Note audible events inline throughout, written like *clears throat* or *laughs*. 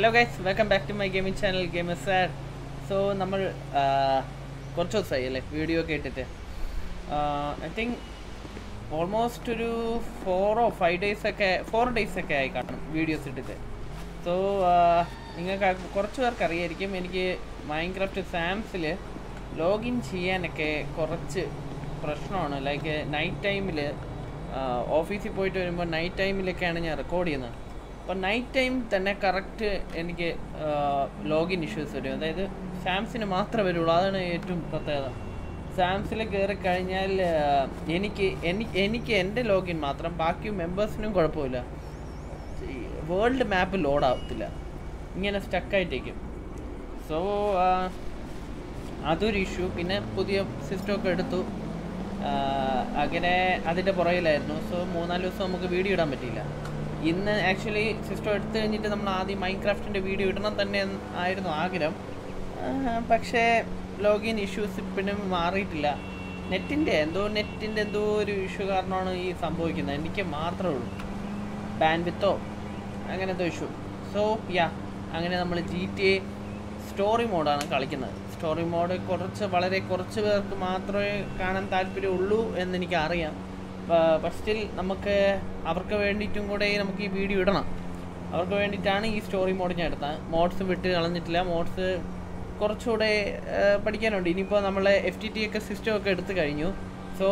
Hello guys welcome back to my gaming channel games sir so നമ്മൾ കുറച്ച് ദിവസമായി അല്ലേ? വീഡിയോ ഒക്കെ ഇട്ടിട്ട്. ഐ തിങ്ക് ഓൾമോസ്റ്റ് ഒരു ഫോറോ ഫൈവ് ഡേയ്സ് ഒക്കെ ഫോർ ഡേയ്സ് ഒക്കെ ആയി കാണും വീഡിയോസ് ഇട്ടിട്ട്. സോ നിങ്ങൾക്ക് കുറച്ച് പേർക്ക് അറിയായിരിക്കും എനിക്ക് മൈൻക്രാഫ്റ്റ് സാംസിൽ ലോഗിൻ ചെയ്യാനൊക്കെ കുറച്ച് പ്രശ്നമാണ്. ലൈക്ക് നൈറ്റ് ടൈമിൽ ഓഫീസിൽ പോയിട്ട് വരുമ്പോൾ നൈറ്റ് ടൈമിലൊക്കെയാണ് ഞാൻ റെക്കോർഡ് ചെയ്യുന്നത്. അപ്പോൾ നൈറ്റ് ടൈം തന്നെ കറക്റ്റ് എനിക്ക് ലോഗിൻ ഇഷ്യൂസ് വരും. അതായത് സാംസിന് മാത്രമേ വരുള്ളൂ. അതാണ് ഏറ്റവും പ്രത്യേകത. സാംസിൽ കയറി കഴിഞ്ഞാൽ എനിക്ക് എനിക്ക് എന്റെ ലോഗിൻ മാത്രം ബാക്കി മെമ്പേഴ്സിനും കുഴപ്പമില്ല. വേൾഡ് മാപ്പ് ലോഡ് ആവത്തില്ല. ഇങ്ങനെ സ്റ്റക്കായിട്ടേക്കും സോ അതൊരു ഇഷ്യൂ പിന്നെ പുതിയ സിസ്റ്റമൊക്കെ എടുത്തു. അങ്ങനെ അതിന്റെ പുറകിലായിരുന്നു. സോ മൂന്നാൽ ദിവസം നമുക്ക് വീഡിയോ ഇടാൻ പറ്റിയില്ല. ഇന്ന് ആക്ച്വലി സിസ്റ്റം എടുത്തു കഴിഞ്ഞിട്ട് നമ്മൾ ആദ്യം മൈൻക്രാഫ്റ്റിന്റെ വീഡിയോ ഇടണം തന്നെ ആയിരുന്നു ആഗ്രഹം. പക്ഷേ ലോഗിൻ ഇഷ്യൂസ് ഇപ്പോഴും മാറിയിട്ടില്ല. നെറ്റിന്റെ എന്തോ നെറ്റിന്റെ എന്തോ ഒരു ഇഷ്യൂ കാരണമാണ് ഈ സംഭവിക്കുന്നത്. എനിക്ക് മാത്രമേ ഉള്ളൂ. ബാൻഡ് വിത്തോ അങ്ങനെ എന്തോ ഇഷ്യൂ സോ യാ അങ്ങനെ നമ്മൾ ജി ടി എ സ്റ്റോറി മോഡാണ് കളിക്കുന്നത്. സ്റ്റോറി മോഡ് കുറച്ച് വളരെ കുറച്ച് പേർക്ക് മാത്രമേ കാണാൻ താല്പര്യമുള്ളൂ എന്നെനിക്ക് അറിയാം ബട്ട് സ്റ്റിൽ നമുക്ക് അവർക്ക് വേണ്ടിയിട്ടും കൂടെ നമുക്ക് ഈ വീഡിയോ ഇടണം. അവർക്ക് വേണ്ടിയിട്ടാണ് ഈ സ്റ്റോറി മോഡ് ഞാൻ എടുത്തത്. മോഡ്സ് വിട്ട് കളഞ്ഞിട്ടില്ല. മോഡ്സ് കുറച്ചുകൂടെ പഠിക്കാനുണ്ട്. ഇനിയിപ്പോൾ നമ്മൾ എഫ് ടി ടി ഒക്കെ സിസ്റ്റം ഒക്കെ എടുത്തു കഴിഞ്ഞു. സോ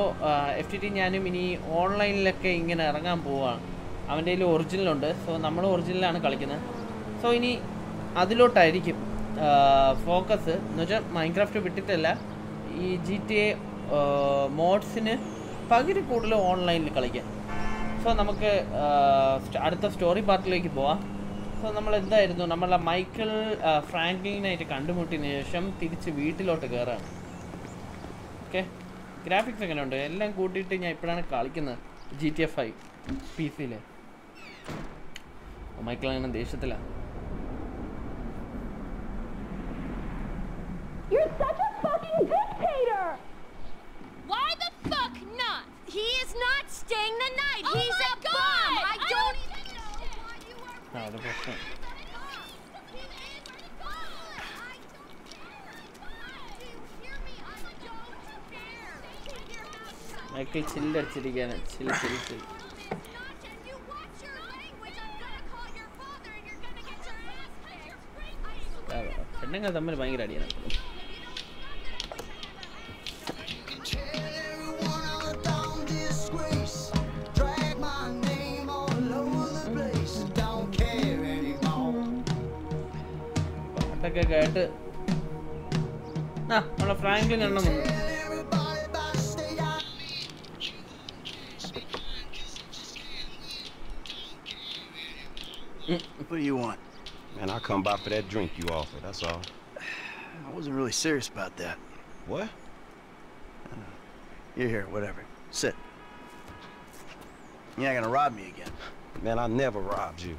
എഫ് ടി ടി ഞാനും ഇനി ഓൺലൈനിലൊക്കെ ഇങ്ങനെ ഇറങ്ങാൻ പോവുകയാണ് അവന്റെ കയ്യിൽ ഒറിജിനലുണ്ട് സോ നമ്മൾ ഒറിജിനലാണ് കളിക്കുന്നത്. സോ ഇനി അതിലോട്ടായിരിക്കും. ഫോക്കസ് എന്ന് വെച്ചാൽ മൈൻക്രാഫ്റ്റ് വിട്ടിട്ടല്ല. ഈ ജി ടി എ മോഡ്സിന് പകുതി കൂടുതൽ ഓൺലൈനിൽ കളിക്കാം സോ നമുക്ക് അടുത്ത സ്റ്റോറി പാർട്ടിലേക്ക് പോവാം. സോ നമ്മൾ എന്തായിരുന്നു? നമ്മൾ മൈക്കിൾ ഫ്രാങ്ക്ലിനായിട്ട് കണ്ടുമുട്ടിയതിന് ശേഷം തിരിച്ച് വീട്ടിലോട്ട് കയറാണ് ഓക്കെ ഗ്രാഫിക്സ് എങ്ങനെ ഉണ്ട് എല്ലാം കൂട്ടിയിട്ട് ഞാൻ ഇപ്പോഴാണ് കളിക്കുന്നത്. G T F I P സിയിൽ മൈക്കിൾ അങ്ങനെ ദേഷ്യത്തിലാണ് You're such a fucking dictator! He is not staying the night. Oh He's my a God! bum. I, I don't. don't even know why you are ആ അത് പ്രശ്നം He is a bum! I don't care! കേട്ട് ആ നമ്മളെ Franklin എണ്ണം വന്നു Tell everybody about the state I What do you want? Man, I come by for that drink you offered, that's all. I wasn't really serious about that. What? You're here, whatever. Sit. You're not gonna rob me again. Man, I never robbed you.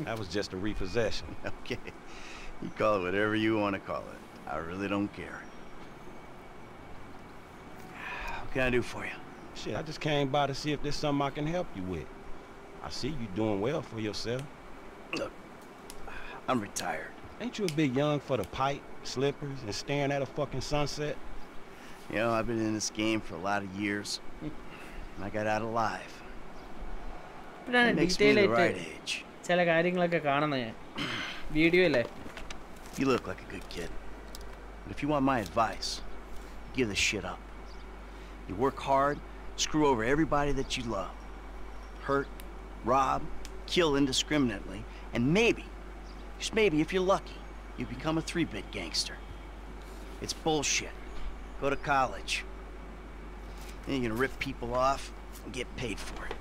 That was just a repossession. *laughs* Okay. You call it whatever you want to call it. I really don't care. *sighs* What can I do for you? Shit, I just came by to see if there's something I can help you with. I see you doing well for yourself. Look, I'm retired. Ain't you a bit young for the pipe, slippers, and staring at a fucking sunset? You know, I've been in this game for a lot of years. And I got out alive. ഇപ്പോഴാണ് That makes me detail the right ആയിട്ട് age. ചില കാര്യങ്ങളൊക്കെ കാണുന്നത് ഞാൻ *clears throat* video അല്ലേ You look like a good kid. But if you want my advice, give this shit up. You work hard, screw over everybody that you love. Hurt, rob, kill indiscriminately, and maybe, just maybe if you're lucky, you become a three-bit gangster. It's bullshit. Go to college. Then you're gonna rip people off and get paid for it.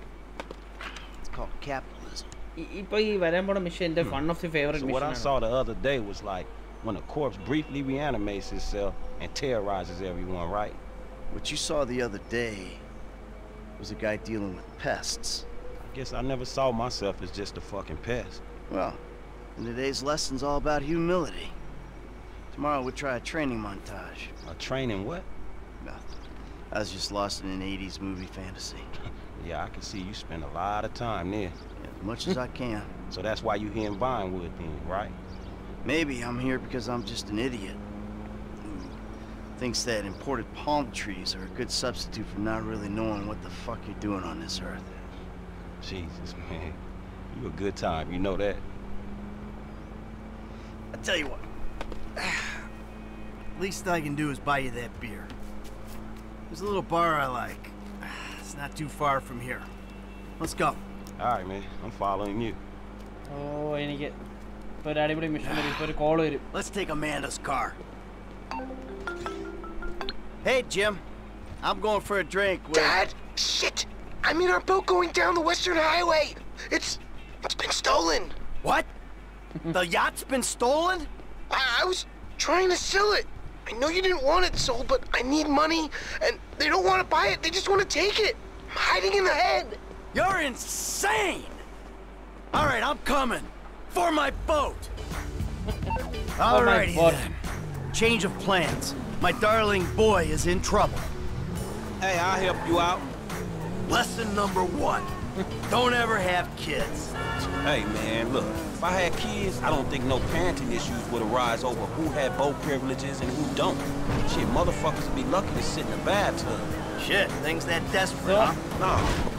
It's called capitalism. E- ഇപ്പൊ ഈ വരാൻ പോണ mission എന്റെ one of the So favourite what I mission saw the other day was like when a corpse briefly reanimates itself and terrorizes everyone, right? What you saw the other day was a guy dealing with pests. I guess I never saw myself as just a fucking pest. Well, and today's lesson's all about humility. Tomorrow we'll try a training montage. A training what? Nothing. I was just lost in an 80s movie fantasy. *laughs* Yeah, I can see you spend a lot of time there. As much as *laughs* I can. So that's why you're here in Vinewood then, right? Maybe I'm here because I'm just an idiot who thinks that imported palm trees are a good substitute for not really knowing what the fuck you're doing on this earth. Jesus, man. You a good time, you know that? I tell you what. *sighs* Least I can do is buy you that beer. There's a little bar I like. *sighs* It's not too far from here. Let's go. All right, man. I'm following you. ഓ എനിക്ക് ഇപ്പൊ ഒരു അടിപൊളി mission വരും ഇപ്പൊ ഒരു call വരും Let's take Amanda's car. Hey, Jim. I'm going for a drink with... Dad! Shit! I'm in our boat going down the Western Highway! It's... it's been stolen! What? *laughs* the yacht's been stolen? I, I was trying to sell it! I know you didn't want it sold, but I need money, and they don't want to buy it, they just want to take it! I'm hiding in the head! You're insane! All right, I'm coming. For my boat. *laughs* All righty then. Change of plans. My darling boy is in trouble. Hey, I'll help you out. Lesson number one. *laughs* Don't ever have kids. Hey, man, look. If I had kids, I don't think no parenting issues would arise over who had boat privileges and who don't. Shit, motherfuckers would be lucky to sit in a bathtub. Shit, things that desperate, huh? No,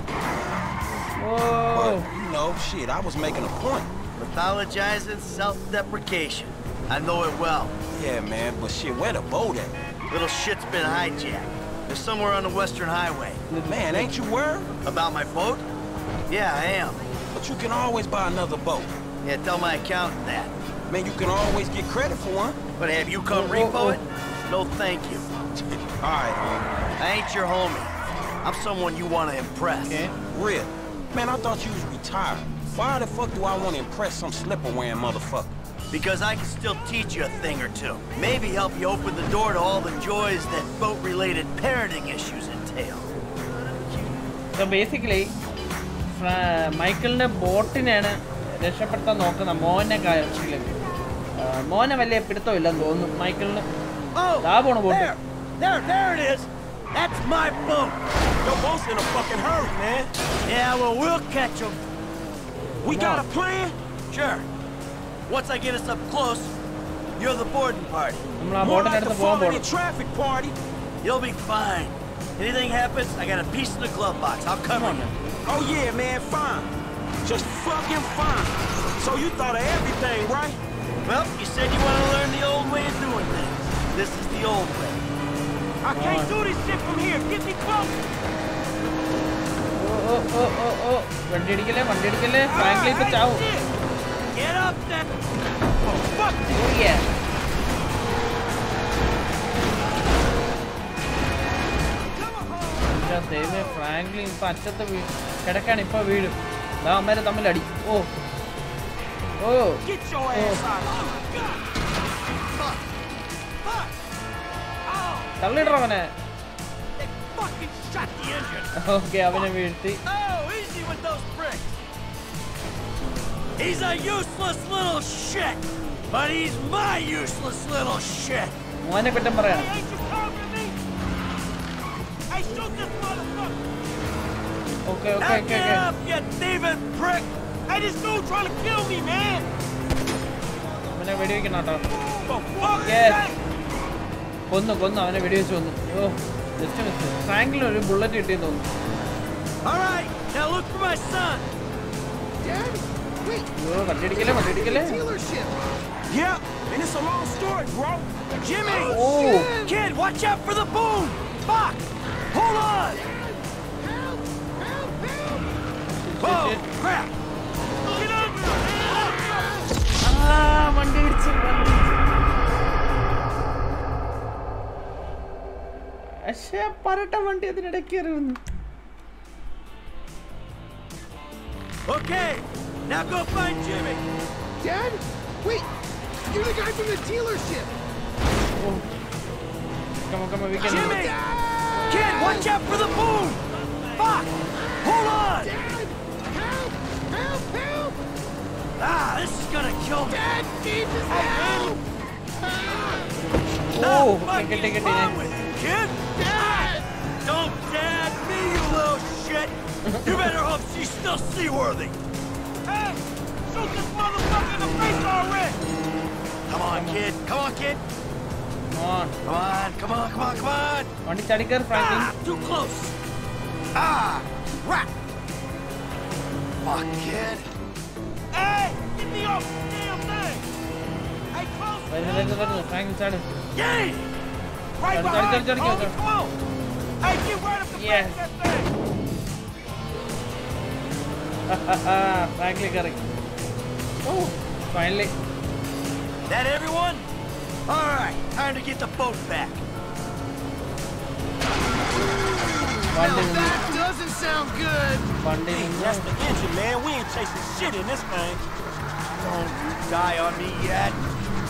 oh but, you know, shit, I was making a point. Pathologizing self-deprecation. I know it well. Yeah, man, but shit, where the boat at? Little shit's been hijacked. They're somewhere on the Western Highway. Man, ain't you worried? About my boat? Yeah, I am. But you can always buy another boat. Yeah, tell my accountant that. Man, you can always get credit for one. But have you come oh, repo oh. it? No, thank you. *laughs* All right, homie. I ain't your homie. I'm someone you want to impress. Okay. Real. Man, I thought you was retired. Why the fuck do I want to impress some slipper-wearing motherfucker? Because I can still teach you a thing or two. Maybe help you open the door to all the joys that boat-related parenting issues entail. So basically മൈക്കിളിന്റെ ബോട്ടിനെയാണ് രക്ഷപ്പെടുത്താൻ നോക്കുന്ന മോനെ കാര്യത്തിലും മോനെ വലിയ പിടുത്തമില്ലെന്ന് തോന്നുന്നു മൈക്കിളിന് Oh, ദാ പോണു boat. there, there, there it is. That's my fault. Your boat's in a fucking hurry, man. Yeah, well, we'll catch him. We no. got a plan? Sure. Once I get us up close, you're the boarding party. More like the falling in traffic party. You'll be fine. Anything happens, I got a piece in the glove box. I'll cover you. Oh, yeah, man, fine. Just fucking fine. So you thought of everything, right? Well, you said you want to learn the old way of doing things. This is the old way. I can't do this shit from here. Get me close. ഓ ഓ ഓ ഓ ഓ വണ്ടി അടിക്കല്ലേ വണ്ടി അടിക്കല്ലേ frankly ഇപ്പൊ ചാവും Get up there. Oh, fuck this. Oh, yeah. എന്റെ ദൈവമേ, Franklin ഇപ്പൊ അറ്റത്ത് വീ- കിടക്കാണ് ഇപ്പൊ വീഴും ദാ അമ്മേരെ തമ്മിൽ അടി ഓ ഓ തള്ളിടറ അവനെ Fucking shut the engine. Okay അവനെ വീഴ്ത്തി Oh, easy with those bricks. He's a useless little shit, but he's my useless little shit. മോനെ കുറ്റം പറയണം Ain't you covering me? Hey, shoot this motherfucker. Okay okay Now okay get okay up, you thieving prick. Hey, this dude trying to kill me, man. അവനെ വെടിവെക്കണം കേട്ടോ For fuck's Yes. sake. കൊന്നു കൊന്നു അവനെ വെടിവെച്ച് കൊന്നു ഓ ജസ്റ്റ് മിസ് ഫ്രാങ്കിലിന് ഒരു bullet കിട്ടിയെന്ന് തോന്നുന്നു All right, now look for my son. Dad? Wait! അയ്യോ വണ്ടി അടിക്കല്ലേ വണ്ടി അടിക്കല്ലേ Dealership! Yeah, and it's a long story, bro. Jimmy! Oh Kid, watch out for the boom! Fuck! Hold on! Help! Help! Help! Oh, shit. crap! Get under ആ വണ്ടി ഇടിച്ച് വണ്ടി ഇടിച്ച്. പക്ഷേ പരട്ട വണ്ടി അതിനിടയ്ക്ക് എറിയുന്നു Okay, now go find Jimmy. Dad? Wait! You're the guy from the dealership! Oh Come on, come on, we can Jimmy! Kid, watch out for the boom! Fuck! Hold on! Dad! Help! Help! Help! Ah, this is gonna kill me. Dad needs his help! Oh What ticket is ticket wrong with you, kid? Dad! Don't dad me, you little shit! You better hope she's still seaworthy! Hey! Shoot this motherfucker in the face already! Come on, kid. Come on, kid. Come on. Come on, come on, come on, come on! Only Chadigar, Franklin. Ah, too close! Ah! Rat! Fuck, kid. Hey! Get me off the damn thing! Hey, close! Wait, wait, wait, wait, Franklin, Chadigar. Yay! Right behind! Get him, get him, Hey, get rid of the yes. back of that thing! *laughs* Frankly correct. Oh, finally. That everyone? Alright, time to get the boat back. Now that doesn't sound good. Funding. Hey, that's the engine, man. We ain't chasing shit in this thing. Don't you die on me yet.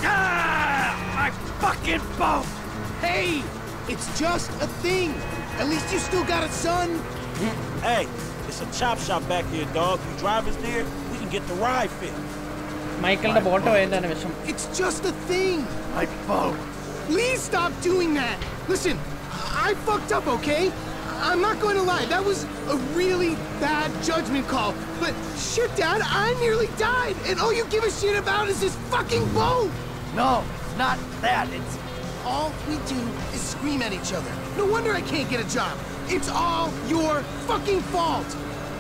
Ah! My fucking boat! Hey, it's just a thing. At least you still got a son. *laughs* hey, it's a chop shop back here, dog. You drive us there, we can get the ride fit. Michael, the boat animation. It's just a thing. My boat. Please stop doing that. Listen, I fucked up, okay? I'm not going to lie. That was a really bad judgment call. But shit, Dad, I nearly died. And all you give a shit about is this fucking boat. No, it's not that. It's all we do is scream at each other. No wonder I can't get a job. It's all your fucking fault.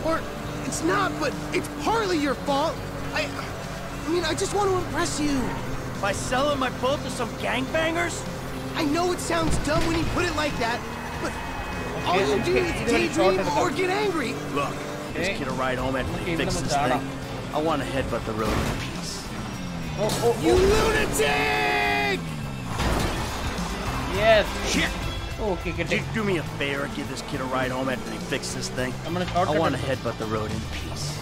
Or it's not, but it's partly your fault. I I mean, I just want to impress you. by selling my boat to some gangbangers. I know it sounds dumb when you put it like that, but all you do okay, is either way, it's daydream or get angry. Look, Okay. just get a ride home after Okay, they fix this thing. I want to headbutt the road in peace. ഓ ഓ You lunatic! Yes. Shit. Oh, okay, good. You do me a favor and give this kid a ride home after they fix this thing? I'm gonna. I I want to headbutt the road in peace.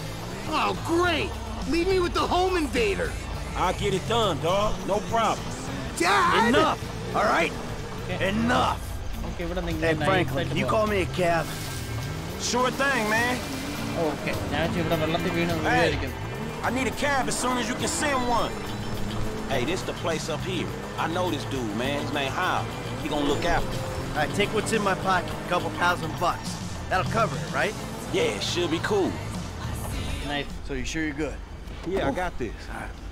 Oh, great! Leave me with the home invader. I'll get it done, dog. No problem. Dad! Enough. All right. Okay. Enough. Okay, what do you Hey, Franklin, can you call me a cab? Sure thing, man. Oh, okay. Now you have another. Hey, I need a cab as soon as you can send one. Hey, this the place up here. I know this dude, man. His name Hao. He gonna look after. All right, take what's in my pocket, a couple thousand bucks. That'll cover it, right? Yeah, it should be cool. Nice. So you sure you're good? Yeah. I got this.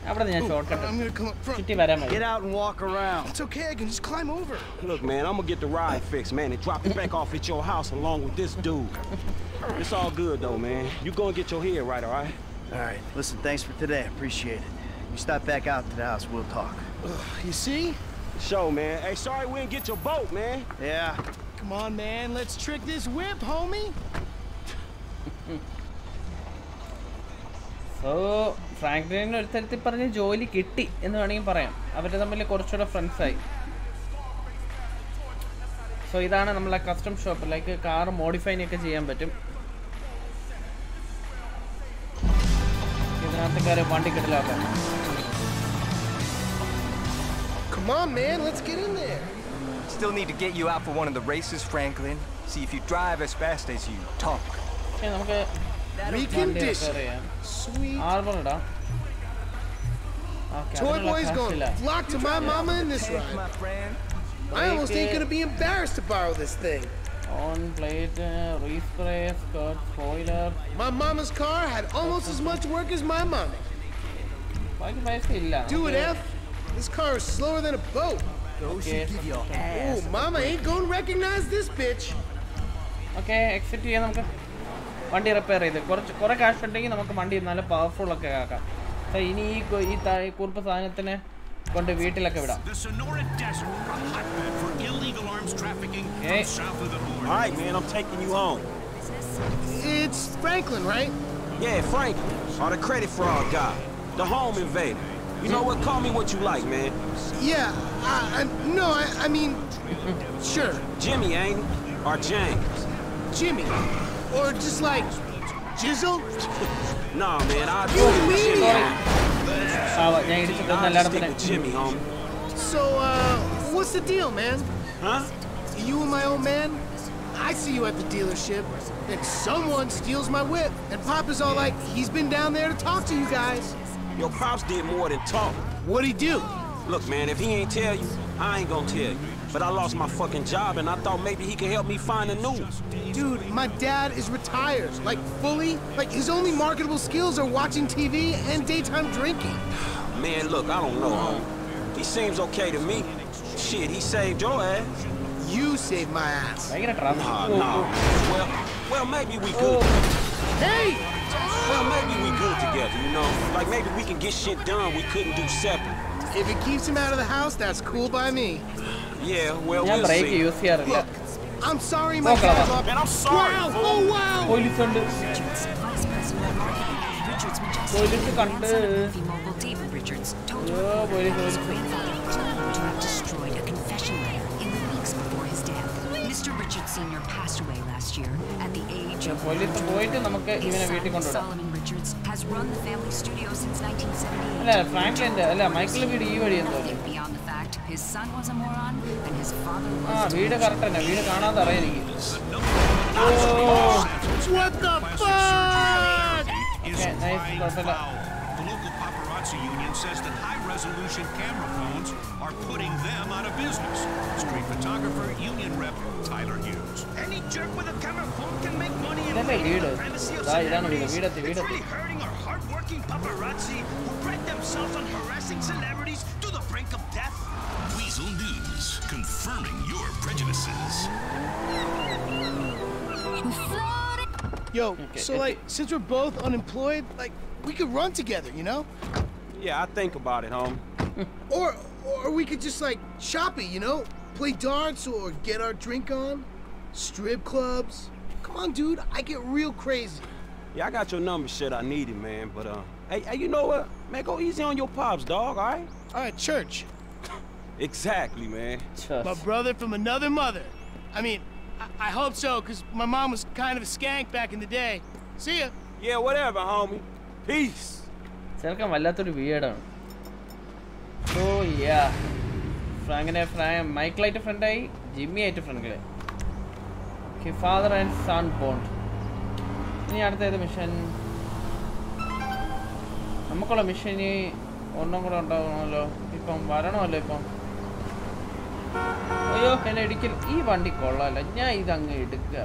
I'm gonna come up front. Get out and walk around. It's okay, I can just climb over. Look, man, I'm gonna get the ride fixed, man, and drop it back off at your house along with this dude. It's all good, though, man. You gonna get your head right, all right? All right. Listen, thanks for today. Appreciate it. You stop back out to the house, we'll talk. Ugh, you see? Show, man. Hey, sorry we didn't get your boat, man. Yeah, Come on, man. Let's trick this whip, homie. So Franklin ഒരു തരത്തിൽ പറഞ്ഞ ജോലി കിട്ടി എന്ന് വേണമെങ്കിൽ പറയാം അവർ തമ്മിൽ കുറച്ചുകൂടെ ഫ്രണ്ട്സായി സോ ഇതാണ് നമ്മളെ കസ്റ്റം ഷോപ്പ് ലൈക്ക് കാർ മോഡിഫൈനൊക്കെ ചെയ്യാൻ പറ്റും ഇതിനകത്ത് കയറി വണ്ടി കിടലാക്കാം Come on, man. Let's get in there. Still need to get you out for one of the races, Franklin. See if you drive as fast as you talk. പക്ഷേ നമുക്ക് വണ്ടി Recondition. റിപ്പയർ ചെയ്യാം Sweet. ആർമർ ഇടാം Okay, Toy അതിനുള്ള boy's cash going ഇല്ല. to flock to my mama in this Thanks, ride. my friend. I almost ain't gonna be embarrassed to borrow this thing. On plate, respray, skirt, spoiler. My mama's car had almost as much work as my mama. ബാക്കി പൈസ ഇല്ല Do it, നമുക്ക് F. This car is slower than a boat. okay, Oh, mama ain't gonna recognize this bitch. Okay exit ചെയ്യാൻ നമുക്ക് വണ്ടി repair ചെയ്ത് കുറച്ച് കുറെ കാശ് ഉണ്ടെങ്കിൽ നമുക്ക് വണ്ടി നല്ല പവർഫുൾ ഒക്കെ ആക്കാം സോ ഇനി ഈ കൊ- ഈ താ- ഈ കുറുപ്പ് സാധനത്തിനെ കൊണ്ട് വീട്ടിലൊക്കെ വിടാം The Sonora Desert, a hotbed for illegal arms trafficking Okay. from south of the border. All right, man, I'm taking you home. It's Franklin, right? Yeah, Franklin, or the credit fraud guy, the home invader. You know what? Call me what you like, man. Yeah, I, I no, I, I mean, sure. Jimmy, ain't Or James? Jimmy. Or just like, Jizzle? *laughs* nah, man, I do it with Jimmy. I'll stick Jimmy, homie. So, uh, what's the deal, man? Huh? You and my old man? I see you at the dealership, and someone steals my whip, and Papa's all like, he's been down there to talk to you guys. Your pops did more than talk. What'd he do? Look, man, if he ain't tell you, I ain't gonna tell you. But I lost my fucking job and I thought maybe he could help me find a new one. Dude, my dad is retired. Like, fully. Like, his only marketable skills are watching TV and daytime drinking. Man, look, I don't know, homie. He seems okay to me. Shit, he saved your ass. You saved my ass. Nah, nah. Well, well, maybe we could. Oh. Hey! Well, maybe we together, you know? Like, maybe we can get shit done we couldn't do separate. If it keeps him out of the house, that's cool by me. Yeah, well, we'll see. Look, I'm sorry my dad's off. Man, I'm sorry, Wow, oh, fool. oh wow! Holy thunder. Richards, Richards, Richards, Richards, Richards, Richards, Richards, Richards, Richards, Richards, senior passed away last year at the age of Solomon Richards has run the family studio since 1978. Beyond the fact his son was a moron and his father was What the fuck? Okay, nice, Taxi Union says that high-resolution camera phones are putting them out of business. Street photographer, union rep Tyler Hughes. Any jerk with a camera phone can make money in the privacy of celebrities. It's really hurting our hard-working paparazzi who pride themselves on harassing celebrities to the brink of death. Weasel News, confirming your prejudices. Yo, okay. so like, since we're both unemployed, like, we could run together, you know? Yeah, I think about it, homie. *laughs* Or, or we could just like shop it, you know? Play darts or get our drink on. Strip clubs. Come on, dude. I get real crazy. Yeah, I got your number, shit. I need it, man. But uh, hey, hey, you know what? Man, go easy on your pops, dog. All right? All right, church. *laughs* Exactly, man. My brother from another mother. I mean, I, I hope so, because my mom was kind of a skank back in the day. See ya. Yeah, whatever, homie. Peace. ചെറുക്കൻ വല്ലാത്തൊരു വീടാണ് ഓ യാ ഫ്രാങ്കിനെ ഫ്രാ മൈക്കിളായിട്ട് ഫ്രണ്ടായി ജിമ്മി ആയിട്ട് ഫ്രണ്ടിൽ father and son bond ഇനി അടുത്ത ഏത് മിഷൻ നമുക്കുള്ള മിഷന് ഒന്നും കൂടെ ഉണ്ടാകണമല്ലോ ഇപ്പം വരണമല്ലോ ഇപ്പം. അയ്യോ എന്നെ ഇടിക്കൽ. ഈ വണ്ടി കൊള്ളാമല്ല ഞാൻ ഇതങ്ങ് എടുക്കുക.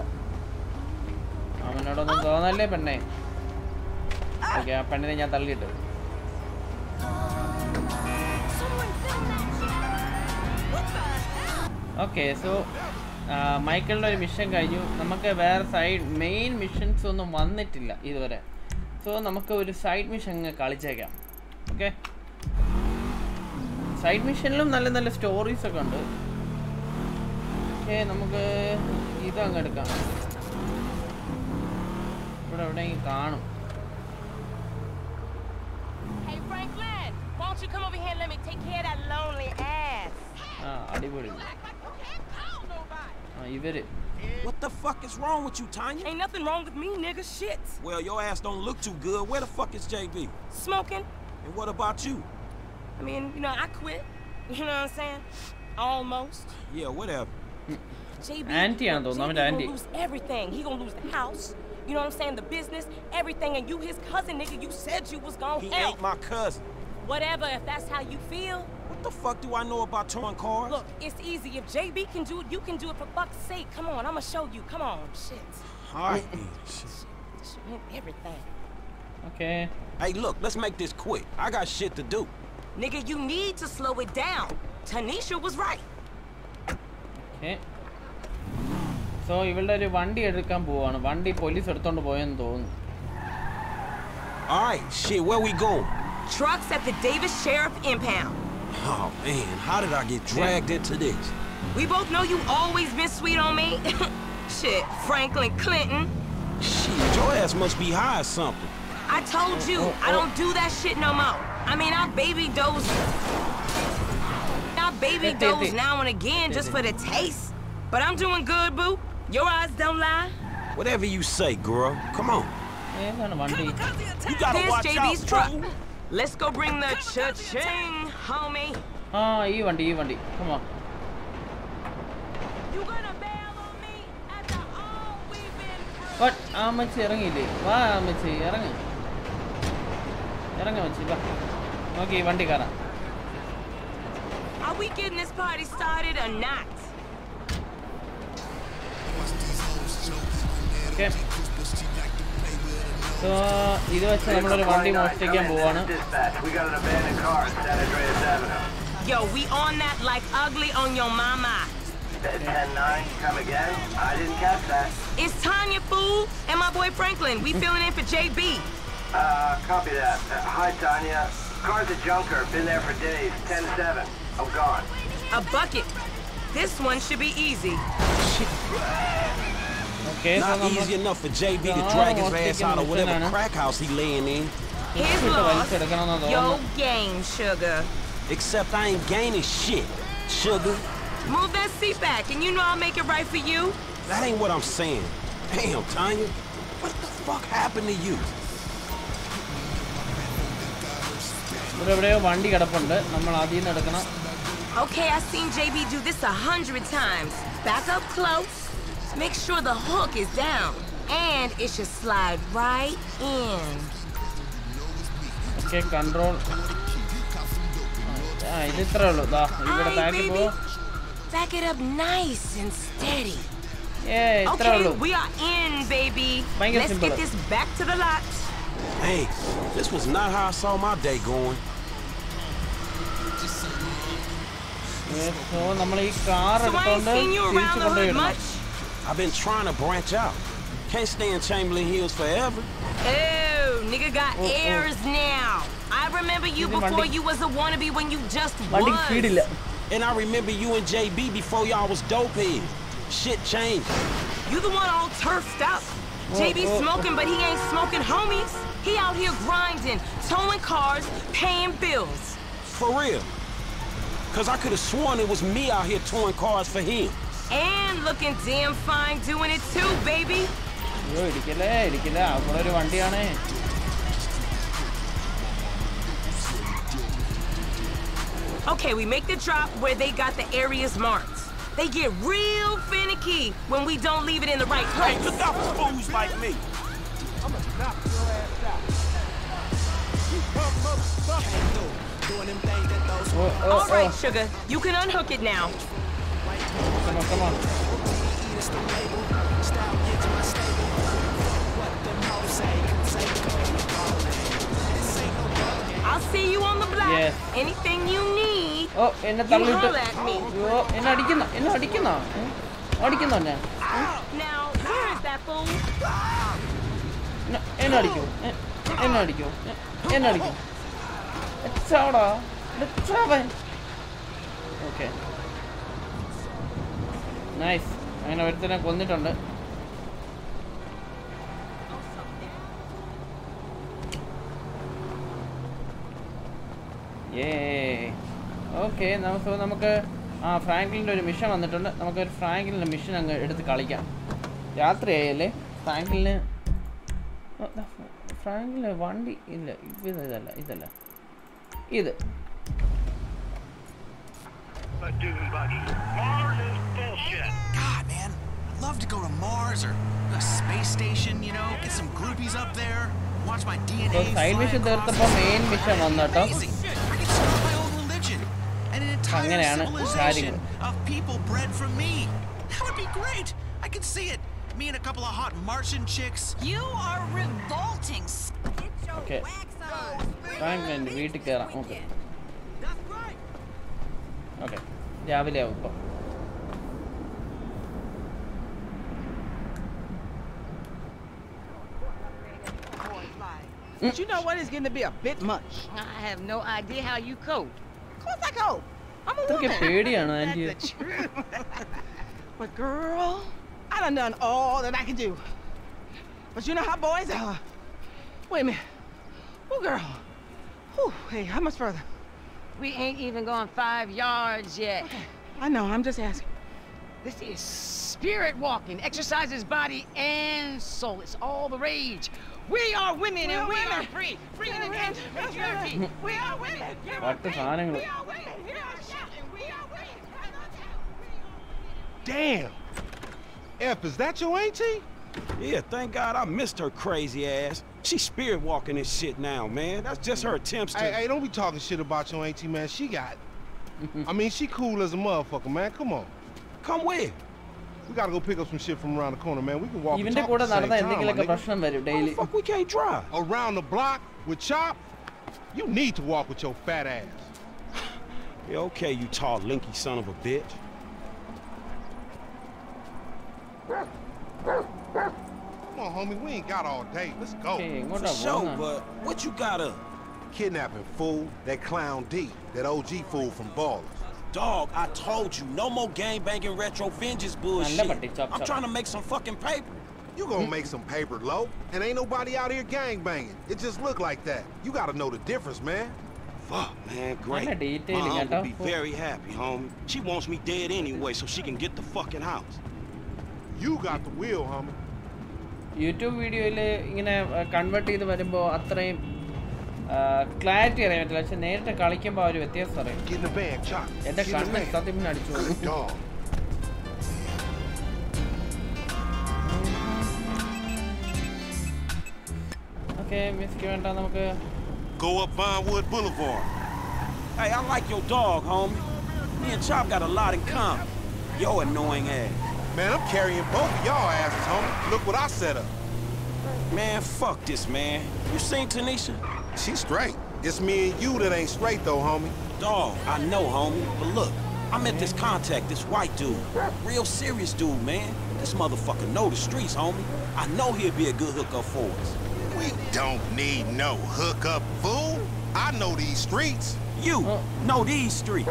അവനോടൊന്നും തോന്നല്ലേ പെണ്ണെ. ഓക്കെ ആ പെണ്ണിനെ ഞാൻ തള്ളിയിട്ട്. ഓക്കെ സോ മൈക്കിളിന്റെ ഒരു മിഷൻ കഴിഞ്ഞു. നമുക്ക് വേറെ സൈഡ് മെയിൻ മിഷൻസ് ഒന്നും വന്നിട്ടില്ല ഇതുവരെ. സോ നമുക്ക് ഒരു സൈഡ് മിഷൻ അങ്ങ് കളിച്ചേക്കാം. ഓക്കെ? സൈഡ് മിഷനിലും നല്ല നല്ല സ്റ്റോറീസ് ഒക്കെ ഉണ്ട്. ഓക്കെ നമുക്ക് ഇത് അങ്ങ് എടുക്കാം. ഇവിടെ എവിടെയെങ്കിലും കാണും. Franklin. Why don't you come over here and let me take care of that lonely ass? Ah, I You act like you can't call nobody. Ah, you did it. What the fuck is wrong with you, Tanya? Ain't nothing wrong with me, nigga. Shit. Well, your ass don't look too good. Where the fuck is JB? Smoking. And what about you? I mean, you know, I quit. *laughs* You know what I'm saying? Almost. Yeah, whatever. *laughs* JB, auntie I'm though, JB auntie. gonna lose everything. He gonna lose the house. You know what I'm saying? The business, everything, and you his cousin, nigga. You said you was gonna he help. ain't my cousin. Whatever, if that's how you feel. What the fuck do I know about towing cars? Look, it's easy. If JB can do it, you can do it for fuck's sake. Come on, I'ma show you. Come on, shit. All right, *laughs* shit. shit. Everything. Okay. Hey, look, let's make this quick. I got shit to do. Nigga, you need to slow it down. Tanisha was right. Okay. So ഇവളുടെ ഒരു വണ്ടി എടുക്കാൻ പോവാണ് വണ്ടി police എടുത്തോണ്ട് പോയെന്ന് തോന്നുന്നു All right, shit, where we going? Trucks at the Davis Sheriff Impound. Oh, man, how did I get dragged into this? We both know you always been sweet on me. *laughs* Shit, Franklin Clinton. Shit, your ass must be high or something. I told you, I don't do that shit no more. I mean, I baby dose. I baby Hey, hey, dose hey. now and again Hey, just hey. for the taste. But I'm doing good, boo. Your eyes don't lie. Whatever you say, girl. Come on. You gotta There's watch JB's out, truck. Bro. Let's go bring the cha-ching, homie. Ah, you vandi, ee vandi. Come on. You gonna bail on me after all we've been What I'm irangile. Va amachi iranga. Iranga amachi va. Okay, vandi kara. Are we getting this party started or not? Okay so ഇത് വെച്ച് നമ്മളൊരു വണ്ടി മോഷ്ടിക്കാൻ പോവാണ് Dispatch, we got an abandoned car at San Andreas Avenue. Yo, we on that like ugly on your mama. 10-9, come again? I didn't catch that. It's Tanya, fool, and my boy Franklin. We filling in for JB. Uh, copy that. Uh, hi, Tanya. Car's a junker. Been there for days. 10-7. I'm gone. A bucket. This one should be easy. *laughs* Okay, Not easy enough for JB to drag his ass out of whatever crack house he laying in. Here's. Yo game, sugar. Except I ain't gaining shit, sugar. Move that seat back, and you know I'll make it right for you. That ain't what I'm saying. Damn, Tanya. What the fuck happened to you? Okay, I've seen JB do this a hundred times. Back up close. Make sure the hook is down. And it should slide right in. Okay control ആ ഇത് ഇത്രേ ഉള്ളൂ ദാ ഇവിടെ Aye, ബാക്കിൽ baby. പോ Back it up nice and steady. ഏ ഇത്രേ Okay, ഉള്ളൂ we are in, baby. Bring it Let's simple. get this back to the lot. Hey, this was not how I saw my day going. So നമ്മൾ ഈ car So I ain't എടുത്തോണ്ട് seen you തിരിച്ചു around I've been trying to branch out. Can't stay in Chamberlain Hills forever. Oh, nigga got oh, airs oh. now. I remember you before you was a wannabe when you just was. And I remember you and JB before y'all was dope heads. Shit changed. You the one all turfed up. JB smoking, but he ain't smoking homies. He out here grinding, towing cars, paying bills. For real. Cause I could have sworn it was me out here towing cars for him. And looking damn fine doing it too, baby. അയ്യോ ഇടിക്കല്ലേ ഇടിക്കില്ല അവിടെ ഒരു വണ്ടിയാണ് Okay, we make the drop where they got the areas marked. They get real finicky when we don't leave it in the right Hey, place. look out for fools like me. Oh oh All oh right, sugar, you can unhook it now. on, come on. I'll see you on the block. Yes. Anything you need. Oh, എന്നെ തള്ളിട്ട് അയ്യോ എന്നെ അടിക്കുന്ന എന്നെ അടിക്കുന്ന? അടിക്കുന്നോ എന്നെ? എന്നെ അടിക്കോ. എന്നെ അടിക്കോ. എന്നെ അടിക്കോ. എച്ചാടാ എച്ചാവൻ? ഓക്കെ. നൈസ് അങ്ങനെ ഒരുത്തനെ കൊന്നിട്ടുണ്ട്. ഓക്കെ നമുക്ക് നമുക്ക് ആ ഫ്രാങ്ക്ലിന്റെ ഒരു മിഷൻ വന്നിട്ടുണ്ട്. നമുക്കൊരു ഫ്രാങ്ക്ലിന്റെ മിഷൻ അങ്ങ് എടുത്ത് കളിക്കാം. രാത്രിയായല്ലേ? ഫ്രാങ്ക്ലിന് ഫ്രാങ്കിലിന് വണ്ടി ഇല്ല ഇത് ഇതല്ല ഇതല്ല. ഇത്. A dune buggy. Mars is bullshit. God, man, I'd love to go to Mars or a space station, you know, get some groupies up there, watch my DNA. Side fly mission across തീർത്തപ്പോൾ the main mission വന്നു കേട്ടോ Amazing. I can start my own religion and an entire അങ്ങനെയാണ് civilization കാര്യങ്ങൾ of people bred from me. That would be great. I can see it. Me and a couple of hot Martian chicks. You are revolting. Okay ഫ്രാങ്ക്ലിൻ്റെ വീട്ടിൽ കയറാം okay okay രാവിലെ ആവും ഇപ്പോൾ But you know what? It's getting to be a bit much. I have no idea how you cope. Of course I cope. I'm a ഇത്രയ്ക്ക് woman. പേടിയാണോ That's anti *laughs* the truth. but girl, I done done all that I can do. But you know how boys are. Wait a minute. Oh, girl. Whew, hey, how much further? We ain't even gone five yards yet. I know, I'm just asking. This is spirit walking. Exercises body and soul. It's all the rage. We are women We and are we women. are free. Free We and are against women. *laughs* majority. We are women. പത്ത് സാധനങ്ങൾ Damn. F, is that your auntie? Yeah, thank God I missed her crazy ass. She's spirit walking this shit now, man. That's just her attempts to. Hey, hey, don't be talking shit about your auntie, man. She got *laughs* I mean, she cool as a motherfucker, man. Come on. Come where? We gotta go pick up some shit from around the corner, man. We can walk. Even the கூட நடந்தா എന്തെങ്കിലുമൊക്കെ പ്രശ്നം വരും daily. Fuck, we can't drive around the block with Chop. You need to walk with your fat ass. *sighs* yeah, okay, you tall, lanky son of a bitch. Come on, homie, we ain't got all day. Let's go. Okay, For sure, but what you got up? Kidnapping fool, that clown D, that OG fool from Ballas. Dog, I told you, no more gang banging retro vengeance bullshit. പട്ടി, chop, I'm chop. trying to make some fucking paper. You gonna make some paper, low, and ain't nobody out here gang banging. It just look like that. You gotta know the difference, man. Fuck, man, great. Kinda My detailing, aunt would huh? be very happy, homie. She wants me dead anyway, so she can get the fucking house. You got the wheel, homie. YouTube വീഡിയോയിൽ ഇങ്ങനെ convert ചെയ്ത് വരുമ്പോൾ അത്രയും clarity അറിയാൻ പറ്റില്ല പക്ഷെ നേരിട്ട് കളിക്കുമ്പോൾ ആ ഒരു വ്യത്യാസം അറിയാം എന്റെ കണ്ണ് സത്യം പിന്നെ അടിച്ചു പോകും. ഓക്കെ മിസ്ക്ക് വേണ്ട നമുക്ക് Go up Vinewood Boulevard. Hey, I like your dog, homie. Me and Chop got a lot in common. Yo annoying ass. Man, I'm carrying both of y'all asses, homie. Look what I set up. Man, fuck this, man. You seen Tanisha? She straight. It's me and you that ain't straight though, homie. Dog, I know, homie. But look, I met this contact, this white dude. Real serious dude, man. This motherfucker know the streets, homie. I know he'll be a good hookup for us. We don't need no hookup, fool. I know these streets. You know these streets.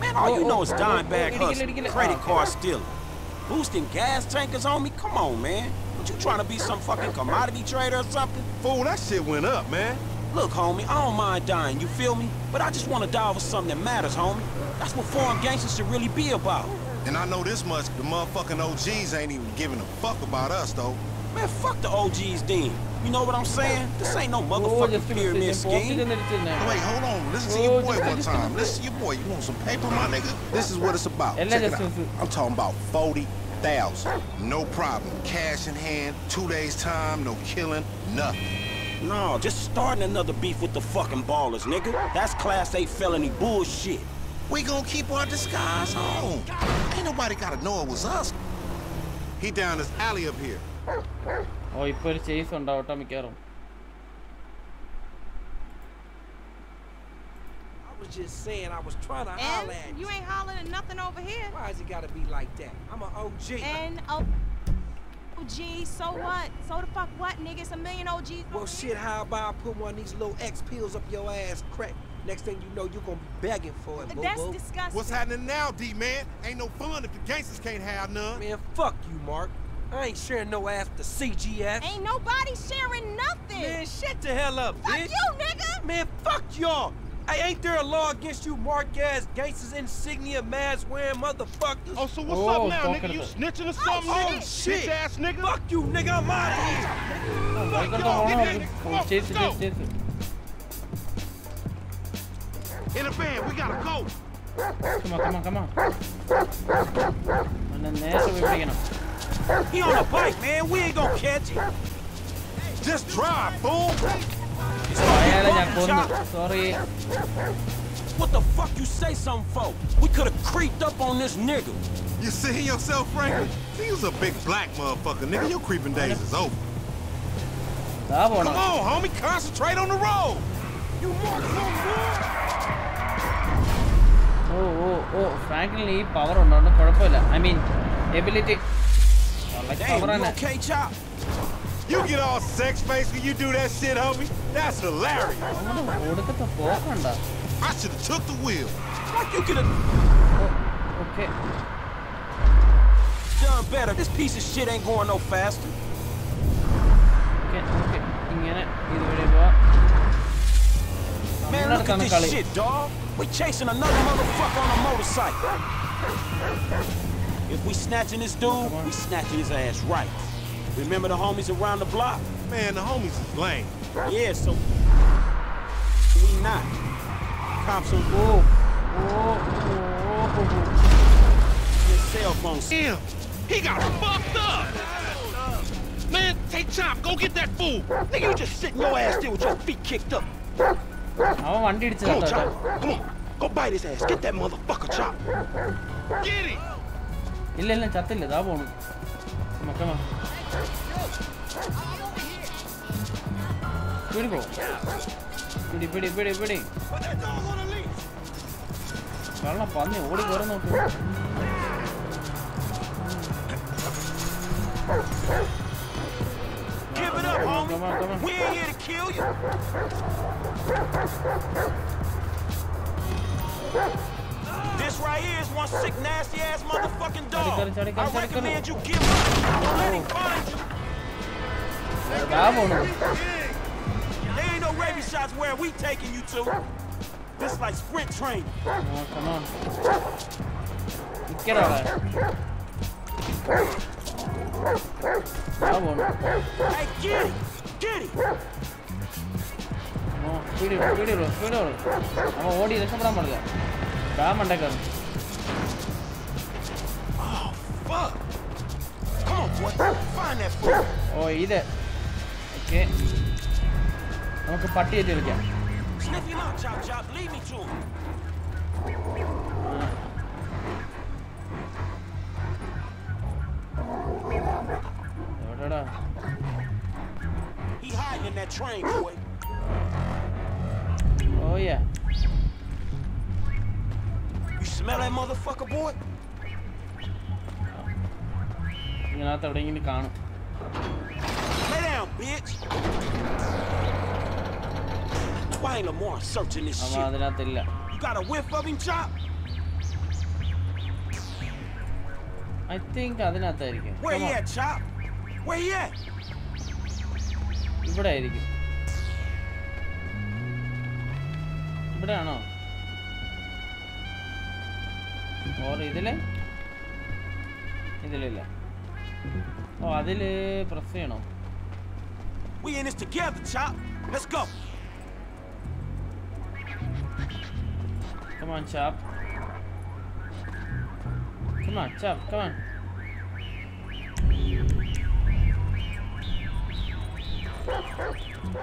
Man, all you know is dime bag hustling, get it, get it. credit card stealing. Boosting gas tankers homie? Come on, man. What you trying to be some fucking commodity trader or something? Fool, that shit went up, man. Look, homie, I don't mind dying, you feel me? But I just want to die over something that matters, homie. That's what foreign gangsters should really be about. And I know this much, the motherfucking OGs ain't even giving a fuck about us, though. Man, fuck the OGs then. You know what I'm saying? This ain't no motherfucking pyramid scheme. Wait, hold on. Listen to your boy one time. Listen to your boy. You want some paper, my nigga? This is what it's about. Ella Check it out. I'm talking about 40,000. No problem. Cash in hand, two days time, no killing, nothing. No, just starting another beef with the fucking Ballas, nigga. That's class A felony bullshit. We gonna keep our disguise on. Ain't nobody gotta know it was us. He down this alley up here. oh ഓ ഇപ്പൊ ഒരു chase ഉണ്ടാവട്ടെ I was just saying I was trying to and holler at you. You ain't hollering nothing over here. Why has it gotta be like that? I'm an OG. And OG, so what? So the fuck what, nigga? It's a million OGs. Well, shit, how about I put one of these little X pills up your ass crack? Next thing you know, you're gonna be begging for it, boo That's boo. disgusting. What's happening now, D-man? Ain't no fun if the gangsters can't have none. Man, fuck you, Mark. I ain't sharing no ass to the CGF. Ain't nobody sharing nothing. Man, shut the hell up, Fuck bitch. you, nigga. Man, fuck y'all. Hey, ain't there a law against you mark-ass gangsters insignia mask-wearing motherfuckers? Oh, so what's oh, up now, nigga? You snitching or oh, something, oh, nigga? Shit. Bitch-ass nigga? Fuck you, nigga. I'm out of here. Oh, Fuck you, Get that nigga. Come on, let's go. In a van. We gotta go. Come on, come on, come on. And then there's so we're bringing him. He on a bike, man. We ain't gonna catch him. Just drive, fool. അയാളെ ഞാൻ കൊന്നു sorry What the fuck you say something for? We could have creeped up on this nigga. You seeing yourself, Franklin? You was a big black motherfucker, nigga. Your creeping days is over. ദാ പോണം Come on, homie. Concentrate on the road. You mark some ഓ ഓ ഓ ഫ്രാങ്കിലിന് ഈ power ഉണ്ടോണ്ട് കുഴപ്പമില്ല I mean ability Damn, power you തന്നെ okay, Chop? You get all sex face when you do that shit, homie. That's hilarious. ഒടുക്കത്തെ പോക്കണ്ട I should have took the wheel. Like you could have okay done better. This piece of shit ain't going no faster. Okay okay ഇങ്ങനെ ഇതുവഴി പോവാ Man, look at നമ്മളടുത്താണ് this കളി shit, dog. We chasing another motherfucker on a motorcycle. If we snatching this dude, we snatching his ass right. Remember the homies around the block? Man, the homies is lame. Yeah, so we not. Cops on whoa. Whoa, whoa. Your cell phone. Damn, he got fucked up. Man, take time. Go get that fool. Nigga, you just sitting your ass there with your feet kicked up. அவன் Come on, Chop. Come on. Go bite his ass. Get that motherfucker, Chop. Get him. இல்ல இல்ல சத்த இல்ல പിടി പോ പിടി പിടി പിടി പിടി കള്ള പന്നി ഓടി കയറി നോക്കൂ Give it up, homie. Come on, come on. We ain't here to kill you. right here is one sick, nasty-ass motherfucking dog. I recommend you give up. Don't let him find you. There ain't no rabies shots where we taking you to. This like sprint training. Come on, come on. Get out of there. Hey, get it! Get it! No, speed it, speed it, speed it. I'm going to go. ഡാ മണ്ടേ കയറും Fuck. Come on, boy. Find that fool. ഓ ഇത് okay നമുക്ക് പട്ടി ഏറ്റി കളിക്കാം Sniff him out, Smell that motherfucker, boy? ഇതിനകത്ത് എവിടെയെങ്കിലും കാണും Lay down, bitch. Why ain't Lamar searching this shit? അതിനകത്തില്ല You got a whiff of him, chop? I think അതിനകത്തായിരിക്കും Where he at, chop? Where he at? ഇവിടെ ആയിരിക്കും ഇവിടെയാണോ और ഇതിൽ ഇതിലില്ല ഓ അതിൽ പ്രസ് ചെയ്യണോ We in this together, Chop. Let's go. Come on, Chop. Come on, Chop. Come on.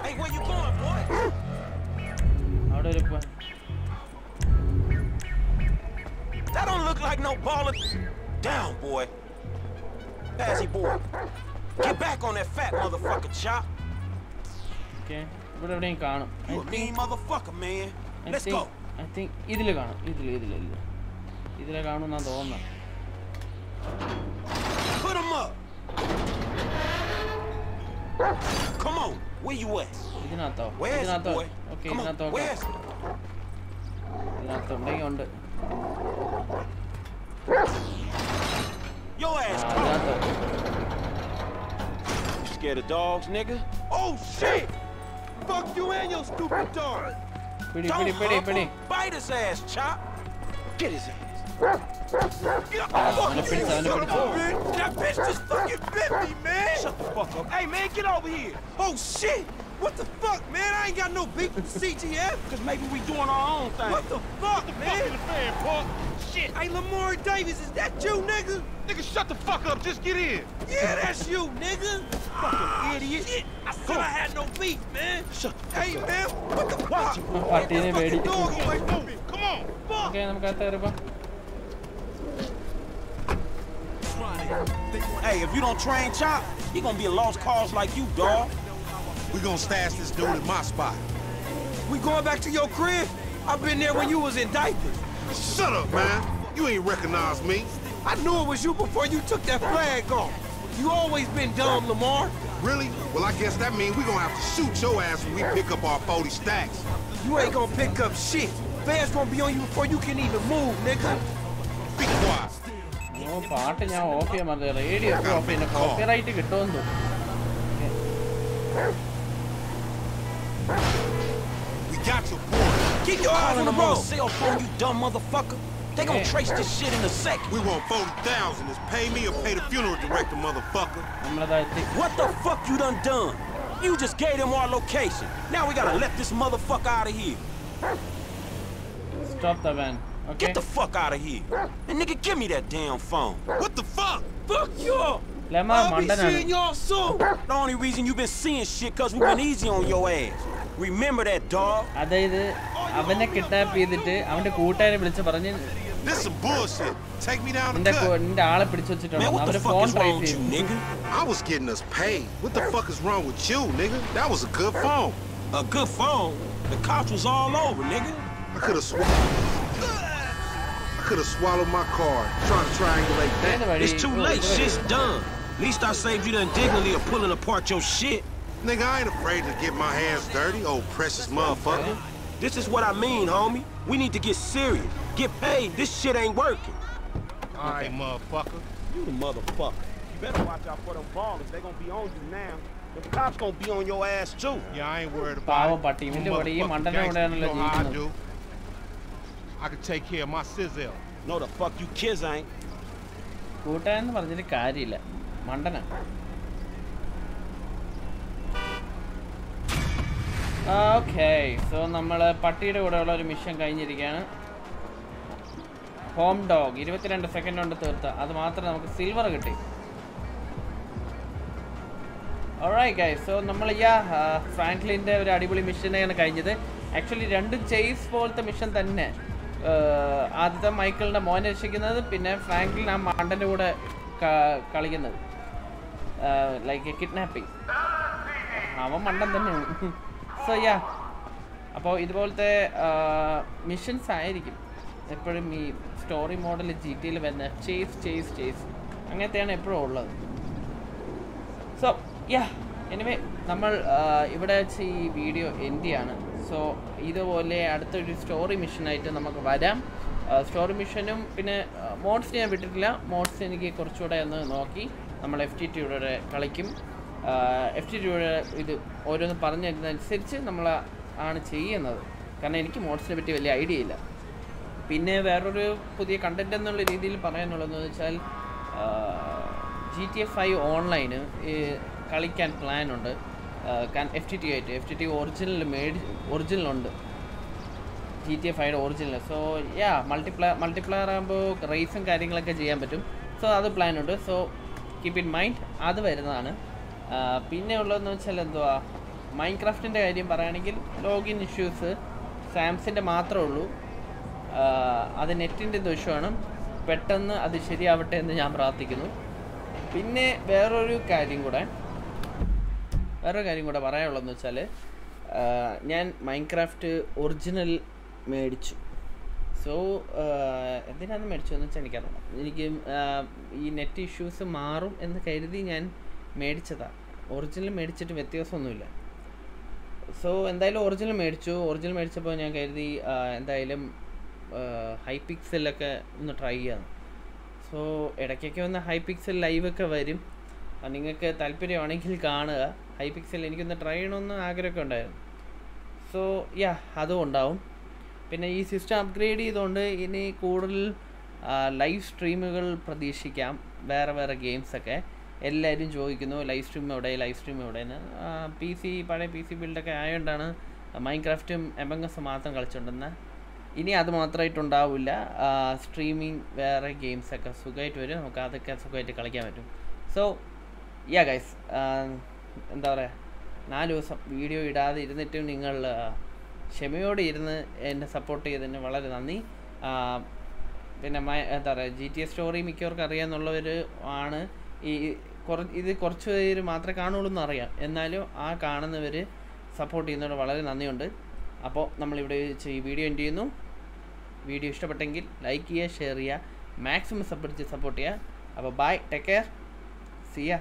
Hey, where you going, boy? How did it go? That don't look like no Balla. Down, boy. Pazzy boy. Get back on that fat motherfucker, Chop. Okay. But I didn't count. You a mean motherfucker, man. I Let's think, go. I think. Idle gun. Idle, idle, idle. Idle gun Not the owner. Put him up. Come on. Where you at? Where's the boy? Okay, Come on. Where's the boy? Where's the boy? Where's the boy? Your ass nah, You scared of dogs, nigga? Oh, shit! Fuck you and your stupid dog! Pretty, Don't pretty, pretty, pretty. Bite his ass, Chop! Get his ass! Get up, fuck you, son of a bitch! That bitch just fucking bit me, man! Shut the fuck up. Hey, man, get over here! Oh, shit! What the fuck, man? I ain't got no beef with the CGF. Because *laughs* maybe we doing our own thing. What the fuck, the man? Fuck the fan, punk? Shit. Hey, Lamar Davis, is that you, nigga? Nigga, shut the fuck up. Just get in. Yeah, that's you, nigga. Fucking ah, idiot. Shit. I said I had no beef, man. Shut Hey, man, what the fuck? Get this fucking dog away from me. *laughs* Come on. Fuck. Okay, I'm. Hey, if you don't train Chop, he gonna be a lost cause like you, dog. We gonna stash this dude in my spot. We going back to your crib? I've been there when you was in diapers. Shut up, man. You ain't recognize me. I knew it was you before you took that flag off. You always been dumb, Lamar. Really? Well, I guess that means we gonna have to shoot your ass when we pick up our 40 stacks. You ain't gonna pick up shit. Fans gonna be on you before you can even move, nigga. Be quiet. ഓ പാട്ട് ഞാൻ of ചെയ്യാൻ മതി radio ഒക്കെ of ചെയ്യുന്ന copyright കിട്ടുമെന്ന് തോന്നുന്നു We got your boy. Keep your eyes on the road. Cell phone, you dumb motherfucker. They gonna trace this shit in a sec. We want 40,000. Is pay me or pay the funeral director, motherfucker. What the fuck you done done? You just gave them our location. Now we gotta let this motherfucker out of here. Stop the van. Okay. Get the fuck out of here. And nigga, give me that damn phone. What the fuck? Fuck you! I'll be seeing y'all soon. The only reason you been seeing shit cause we been easy on your ass. Remember that, dog. അതായത് അവനെ kidnap ചെയ്തിട്ട് അവന്റെ കൂട്ടുകാരെ വിളിച്ച് പറഞ്ഞ് This some bullshit. Take me down നിന്റെ the കൂ- cut. നിന്റെ ആളെ പിടിച്ചു വെച്ചിട്ടുണ്ട് Man, what the അവന്റെ fuck phone is wrong trace with you, ചെയ്തു nigga? I was getting us paid. What the fuck is wrong with you, nigga? That was a good phone. A good phone? The cops was all over, nigga. I could have swallowed. I could have swallowed my card trying to triangulate that. It's too late. Shit's done. At least I saved you the indignity of pulling apart your shit. Nigga, I ain't afraid to get my hands dirty, old precious motherfucker. This is what I mean, homie. We need to get serious. Get paid. This shit ain't working. All right, motherfucker. You the motherfucker. You better watch out for them Ballas. They gonna be on you now. The cops gonna be on your ass too. Yeah, I ain't worried about it. You know how I do. I can take care of my sizzle. No, the fuck you kids ain't. കൂട്ടാൻ പറഞ്ഞിട്ട് കാര്യമില്ല Mandana. Okay so നമ്മൾ പട്ടിയുടെ കൂടെയുള്ള ഒരു mission കഴിഞ്ഞിരിക്കുകയാണ്. Home dog ഇരുപത്തിരണ്ട് second കൊണ്ട് തീർത്ത. അത് മാത്രം നമുക്ക് സിൽവർ കിട്ടി. ഗൈസ് സോ നമ്മൾ ഈ ഫ്രാങ്ക്ലിന്റെ ഒരു അടിപൊളി മിഷനെയാണ് കഴിഞ്ഞത്. ആക്ച്വലി രണ്ട് ചേസ് പോലത്തെ മിഷൻ തന്നെ ആദ്യത്തെ മൈക്കിളിന്റെ മോനെ രക്ഷിക്കുന്നത് പിന്നെ ഫ്രാങ്ക്ലിൻ ആ മണ്ടന്റെ കൂടെ കളിക്കുന്നത്. ലൈക്ക് എ കിഡ്നാപ്പിംഗ് അവൻ മണ്ടൻ തന്നെയാണ്. സോ യാ അപ്പോൾ ഇതുപോലത്തെ മിഷൻസ് ആയിരിക്കും. എപ്പോഴും ഈ സ്റ്റോറി മോഡൽ ജി ടിയിൽ വരുന്ന. ചേസ് ചേസ് ചേസ് അങ്ങനത്തെയാണ് എപ്പോഴും ഉള്ളത്. സോ യാ എനിവേ നമ്മൾ ഇവിടെ വെച്ച് ഈ വീഡിയോ എൻഡ് ചെയ്യാണ്. സോ ഇതുപോലെ അടുത്തൊരു സ്റ്റോറി മിഷനായിട്ട് നമുക്ക് വരാം. സ്റ്റോറി മിഷനും പിന്നെ മോഡ്സ് ഞാൻ വിട്ടിട്ടില്ല. മോഡ്സ് എനിക്ക് കുറച്ചുകൂടെ ഒന്ന് നോക്കി. നമ്മൾ എഫ് ടി ടിയുടെ കളിക്കും. എഫ് ടി ടിയുടെ ഇത് ഓരോന്ന് പറഞ്ഞു തരുന്നതനുസരിച്ച് നമ്മൾ ആണ് ചെയ്യുന്നത്. കാരണം എനിക്ക് മോഡ്സിനെ പറ്റി വലിയ ഐഡിയ ഇല്ല. പിന്നെ വേറൊരു പുതിയ കണ്ടന്റ് എന്നുള്ള രീതിയിൽ പറയാനുള്ളതെന്ന് വെച്ചാൽ G T F I online കളിക്കാൻ പ്ലാൻ ഉണ്ട്. എഫ് ടി ടി ആയിട്ട് എഫ് ടി ടി ഒറിജിനൽ മേടി ഒറിജിനലുണ്ട് ജി ടി എഫ് ഐയുടെ original so yeah multiplayer multiplayer ആകുമ്പോൾ റേസും കാര്യങ്ങളൊക്കെ ചെയ്യാൻ പറ്റും. സോ അത് പ്ലാനുണ്ട് സോ കീപ്പ് ഇൻ മൈൻഡ് അത് വരുന്നതാണ്. പിന്നെ ഉള്ളതെന്ന് വെച്ചാൽ എന്തുവാ? മൈൻക്രാഫ്റ്റിന്റെ കാര്യം പറയുകയാണെങ്കിൽ ലോഗിൻ ഇഷ്യൂസ് സാംസിന്റെ മാത്രമേ ഉള്ളൂ. അത് നെറ്റിന്റെ ദോഷമാണ് പെട്ടെന്ന് അത് ശരിയാവട്ടെ എന്ന് ഞാൻ പ്രാർത്ഥിക്കുന്നു. പിന്നെ വേറൊരു കാര്യം കൂടെ. വേറൊരു കാര്യം കൂടെ പറയാനുള്ളതെന്ന് വെച്ചാൽ ഞാൻ മൈൻക്രാഫ്റ്റ് ഒറിജിനൽ മേടിച്ചു. സോ എന്തിനാണ് മേടിച്ചതെന്ന് വെച്ചാൽ എനിക്കറിയണം എനിക്ക് ഈ നെറ്റ് ഇഷ്യൂസ് മാറും എന്ന് കരുതി ഞാൻ മേടിച്ചതാണ് ഒറിജിനൽ മേടിച്ചിട്ട് വ്യത്യാസമൊന്നുമില്ല. സോ എന്തായാലും ഒറിജിനൽ മേടിച്ചു. ഒറിജിനൽ മേടിച്ചപ്പോൾ ഞാൻ കരുതി എന്തായാലും ഹൈ പിക്സലൊക്കെ ഒന്ന് ട്രൈ ചെയ്യാം. സോ ഇടയ്ക്കൊക്കെ ഒന്ന് ഹൈ പിക്സൽ ലൈവൊക്കെ വരും. നിങ്ങൾക്ക് താല്പര്യമാണെങ്കിൽ കാണുക. ഹൈ പിക്സൽ എനിക്കൊന്ന് ട്രൈ ചെയ്യണമെന്ന് ആഗ്രഹമൊക്കെ ഉണ്ടായിരുന്നു. സോ യാ അതും ഉണ്ടാവും. പിന്നെ ഈ സിസ്റ്റം അപ്ഗ്രേഡ് ചെയ്തുകൊണ്ട് ഇനി കൂടുതൽ ലൈവ് സ്ട്രീമുകൾ പ്രതീക്ഷിക്കാം. വേറെ വേറെ ഗെയിംസൊക്കെ. എല്ലാവരും ചോദിക്കുന്നു ലൈവ് സ്ട്രീം എവിടെ? ലൈവ് സ്ട്രീം എവിടെയെന്ന് പി സി പഴയ പി സി ബിൽഡൊക്കെ ആയതുകൊണ്ടാണ് മൈൻക്രാഫ്റ്റും എമംഗസ് മാത്രം കളിച്ചുകൊണ്ടിരുന്നത് ഇനി അത് മാത്രമായിട്ടുണ്ടാവില്ല സ്ട്രീമിങ് വേറെ ഗെയിംസൊക്കെ സുഖമായിട്ട് വരും. നമുക്ക് അതൊക്കെ സുഖമായിട്ട് കളിക്കാൻ പറ്റും. സോ യാ ഗൈസ് എന്താ പറയുക നാല് ദിവസം വീഡിയോ ഇടാതെ ഇരുന്നിട്ടും നിങ്ങൾ ക്ഷമയോടെ ഇരുന്ന് എന്നെ സപ്പോർട്ട് ചെയ്തതിന് വളരെ നന്ദി. പിന്നെ എന്താ പറയുക ജി ടി എസ് സ്റ്റോറി മിക്കവർക്കും അറിയാമെന്നുള്ളവർ ആണ്. ഈ ഇത് കുറച്ച് പേര് മാത്രമേ കാണുള്ളൂ എന്നറിയാം. എന്നാലും ആ കാണുന്നവർ സപ്പോർട്ട് ചെയ്യുന്നവർ വളരെ നന്ദിയുണ്ട്. അപ്പോൾ നമ്മളിവിടെ വെച്ച് ഈ വീഡിയോ എൻഡ് ചെയ്യുന്നു. വീഡിയോ ഇഷ്ടപ്പെട്ടെങ്കിൽ ലൈക്ക് ചെയ്യുക ഷെയർ ചെയ്യുക മാക്സിമം സപ്പോർട്ട് സപ്പോർട്ട് ചെയ്യുക. അപ്പോൾ ബൈ ടേക്ക് കെയർ സിയ